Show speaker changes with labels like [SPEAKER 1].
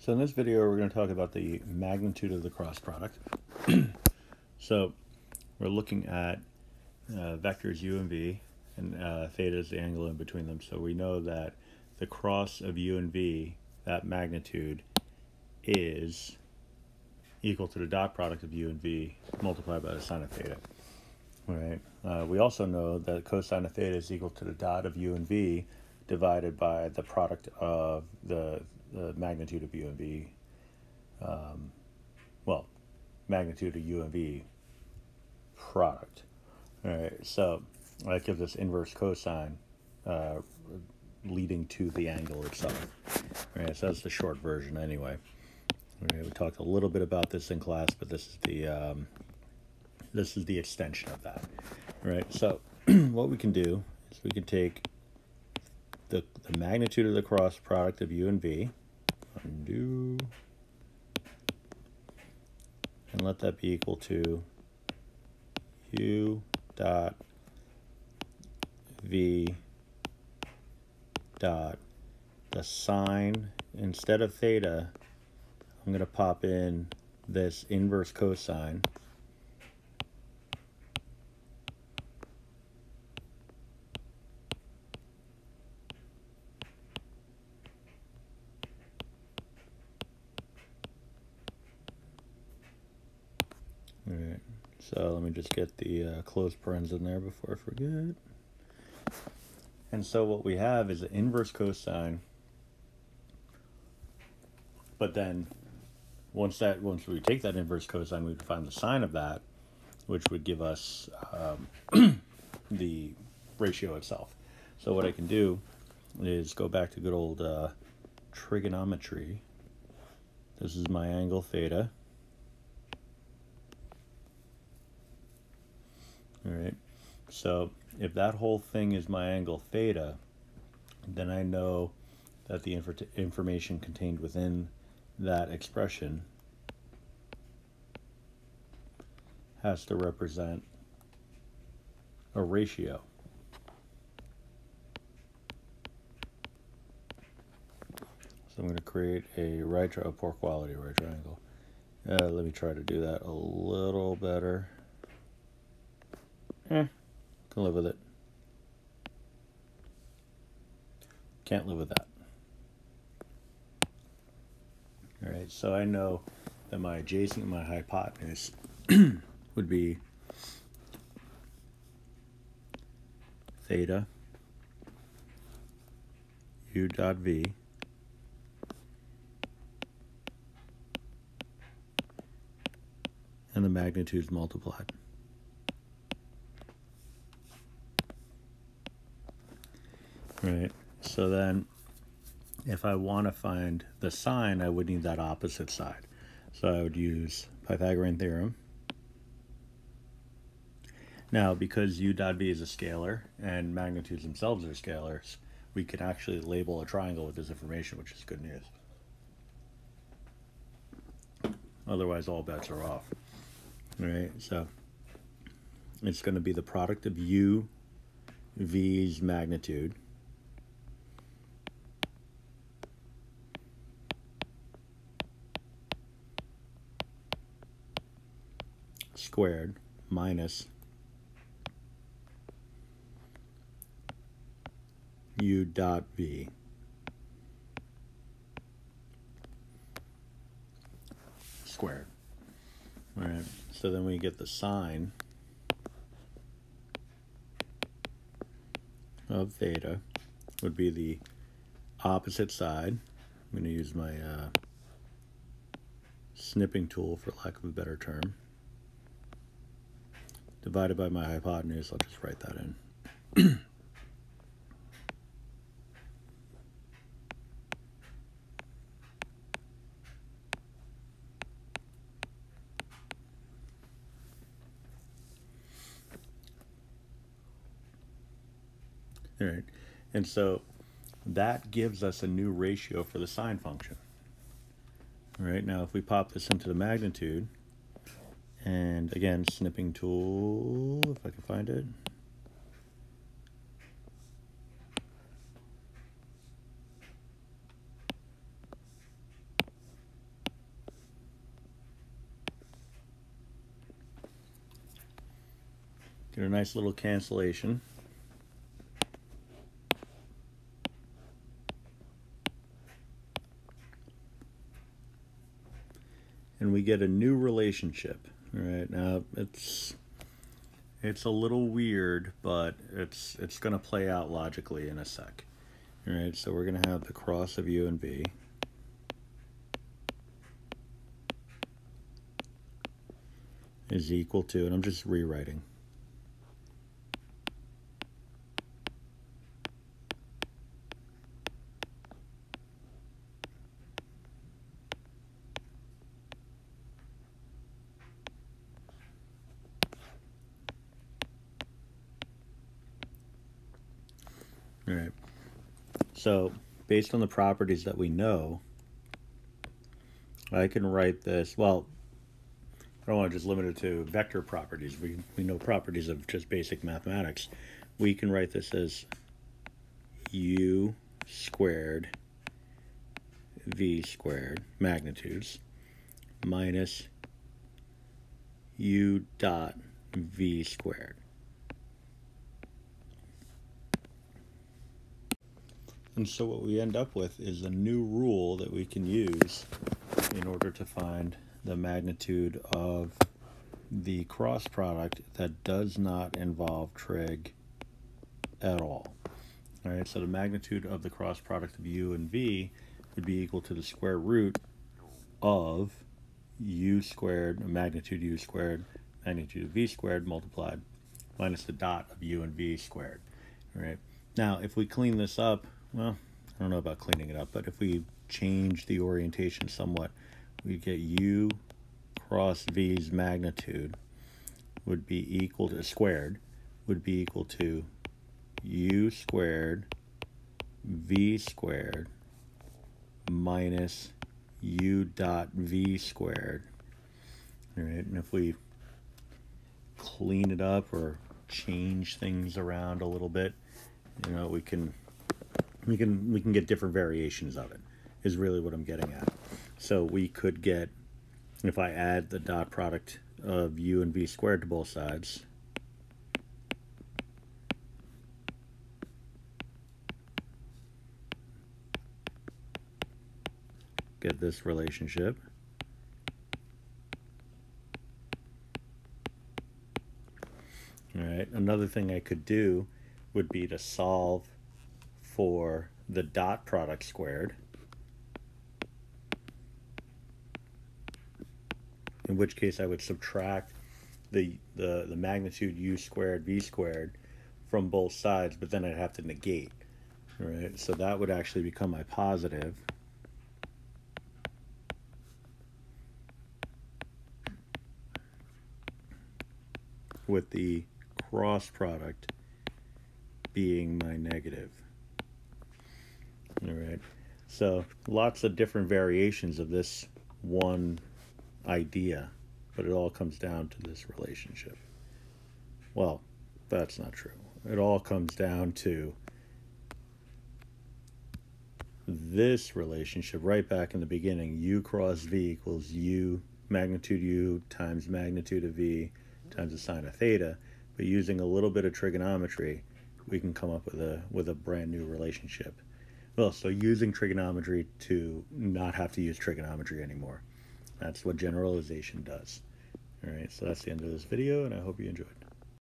[SPEAKER 1] So in this video, we're going to talk about the magnitude of the cross product. so we're looking at uh, vectors u and v, and uh, theta is the angle in between them. So we know that the cross of u and v, that magnitude, is equal to the dot product of u and v multiplied by the sine of theta. Right. Uh, we also know that cosine of theta is equal to the dot of u and v divided by the product of the the magnitude of u and v, um, well, magnitude of u and v product. All right, so that gives us inverse cosine uh, leading to the angle itself. All right, so that's the short version anyway. Okay, we talked a little bit about this in class, but this is the um, this is the extension of that. All right, so what we can do is we can take the, the magnitude of the cross product of u and v, undo, and let that be equal to u dot v dot. The sine instead of theta I'm going to pop in this inverse cosine so let me just get the uh, closed parens in there before I forget. And so what we have is an inverse cosine, but then once that once we take that inverse cosine, we can find the sine of that, which would give us um, the ratio itself. So what I can do is go back to good old uh, trigonometry. This is my angle theta. All right. So if that whole thing is my angle theta, then I know that the inf information contained within that expression has to represent a ratio. So I'm going to create a right a poor quality right triangle. Uh, let me try to do that a little better. Eh, can live with it. Can't live with that. All right, so I know that my adjacent my hypotenuse would be theta u dot v and the magnitudes multiplied. Right. So then if I want to find the sine, I would need that opposite side. So I would use Pythagorean theorem. Now, because u dot v is a scalar and magnitudes themselves are scalars, we can actually label a triangle with this information, which is good news. Otherwise, all bets are off. All right, so it's going to be the product of u, v's magnitude, squared minus u dot v squared. All right, so then we get the sine of theta would be the opposite side. I'm going to use my uh, snipping tool for lack of a better term divided by my hypotenuse, I'll just write that in. All right, and so that gives us a new ratio for the sine function. All right, now if we pop this into the magnitude, and again, snipping tool, if I can find it. Get a nice little cancellation. And we get a new relationship. Right, now it's it's a little weird, but it's it's going to play out logically in a sec. All right, so we're going to have the cross of u and v. is equal to, and I'm just rewriting. Right. So based on the properties that we know, I can write this, well, I don't want to just limit it to vector properties. We, we know properties of just basic mathematics. We can write this as u squared v squared magnitudes minus u dot v squared. And so what we end up with is a new rule that we can use in order to find the magnitude of the cross product that does not involve trig at all. All right, so the magnitude of the cross product of u and v would be equal to the square root of u squared, magnitude u squared, magnitude of v squared multiplied minus the dot of u and v squared. All right. Now, if we clean this up, well, I don't know about cleaning it up, but if we change the orientation somewhat, we get u cross v's magnitude would be equal to squared would be equal to u squared v squared minus u dot v squared. All right, and if we clean it up or change things around a little bit, you know, we can we can we can get different variations of it. Is really what I'm getting at. So we could get, if I add the dot product of u and v squared to both sides, get this relationship. All right, another thing I could do would be to solve for the dot product squared. in which case I would subtract the, the, the magnitude u squared v squared from both sides, but then I'd have to negate, right? So that would actually become my positive. with the cross product being my negative. All right. So lots of different variations of this one idea, but it all comes down to this relationship. Well, that's not true. It all comes down to this relationship right back in the beginning u cross v equals u magnitude u times magnitude of v times the sine of theta but using a little bit of trigonometry we can come up with a with a brand new relationship well so using trigonometry to not have to use trigonometry anymore that's what generalization does. All right, so that's the end of this video, and I hope you enjoyed.